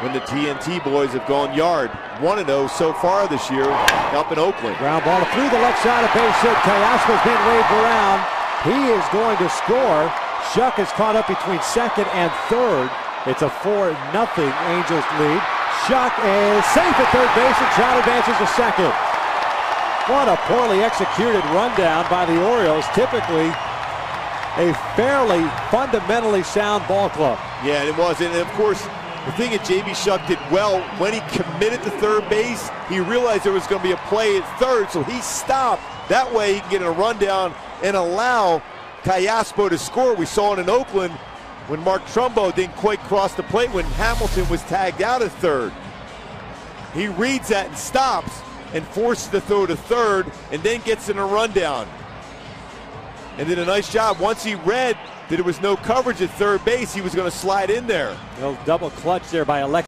when the TNT boys have gone yard. 1 0 so far this year up in Oakland. Ground ball through the left side of base hit. Teoscar's being waved around. He is going to score. Shuck is caught up between second and third. It's a 4 nothing Angels lead. Shuck is safe at third base and Trout advances to second. What a poorly executed rundown by the Orioles. Typically a fairly fundamentally sound ball club. Yeah, it was. And of course, the thing that J.B. Shuck did well, when he committed to third base, he realized there was going to be a play at third, so he stopped. That way he can get a rundown and allow Callaspo to score. We saw it in Oakland when Mark Trumbo didn't quite cross the plate when Hamilton was tagged out at third. He reads that and stops and forces the throw to third and then gets in a rundown. And did a nice job. Once he read that there was no coverage at third base, he was going to slide in there. A little double clutch there by Alex.